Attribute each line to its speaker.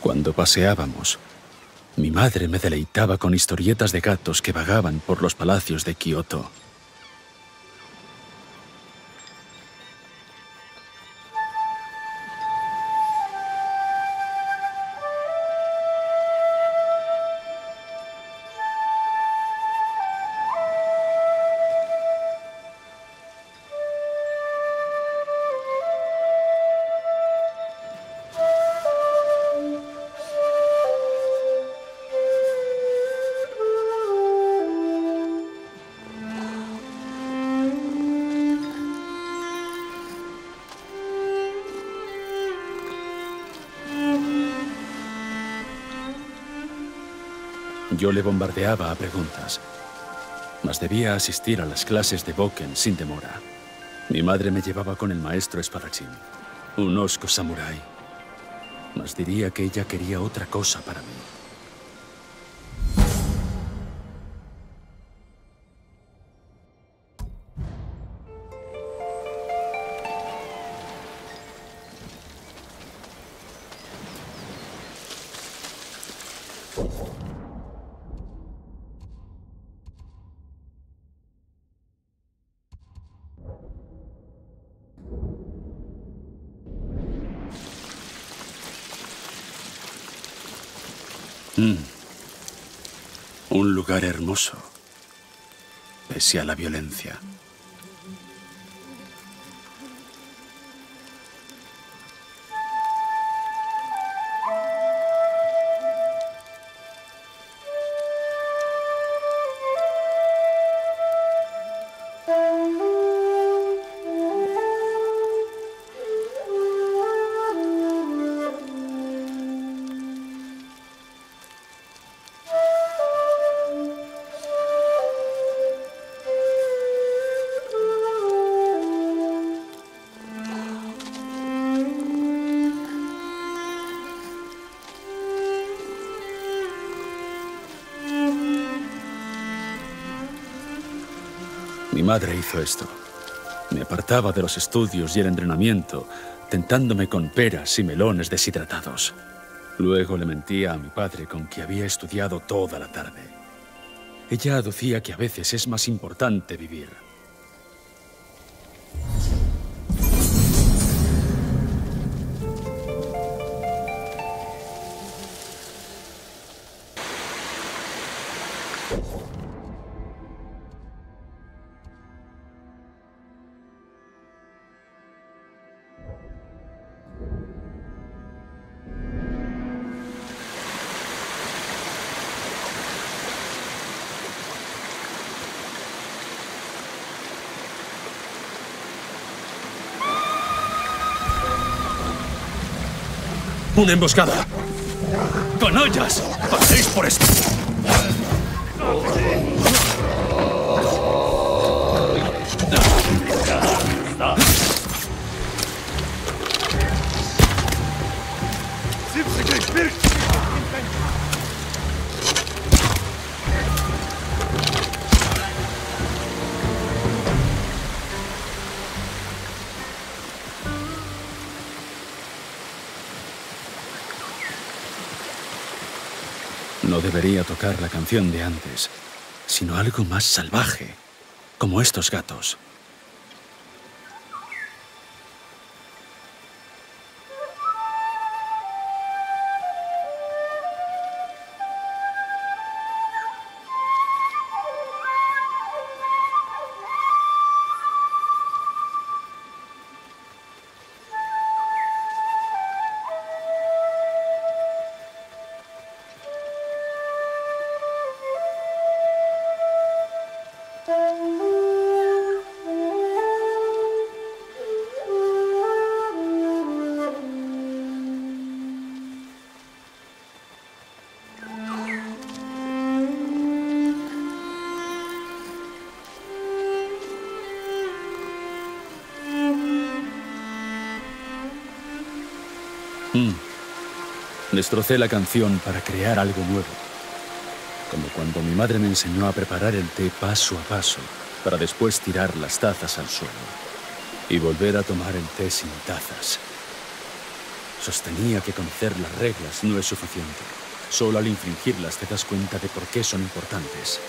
Speaker 1: Cuando paseábamos, mi madre me deleitaba con historietas de gatos que vagaban por los palacios de Kioto. Yo le bombardeaba a preguntas, mas debía asistir a las clases de Boken sin demora. Mi madre me llevaba con el maestro espadachín, un osco samurái, mas diría que ella quería otra cosa para mí. Mm. Un lugar hermoso, pese a la violencia. Mi madre hizo esto. Me apartaba de los estudios y el entrenamiento, tentándome con peras y melones deshidratados. Luego le mentía a mi padre con que había estudiado toda la tarde. Ella aducía que a veces es más importante vivir.
Speaker 2: ¡Una emboscada! ¡Canallas! ¡Paséis por esto!
Speaker 1: Debería tocar la canción de antes, sino algo más salvaje, como estos gatos. Mm. Destrocé la canción para crear algo nuevo. Como cuando mi madre me enseñó a preparar el té paso a paso, para después tirar las tazas al suelo. Y volver a tomar el té sin tazas. Sostenía que conocer las reglas no es suficiente. Solo al infringirlas te das cuenta de por qué son importantes.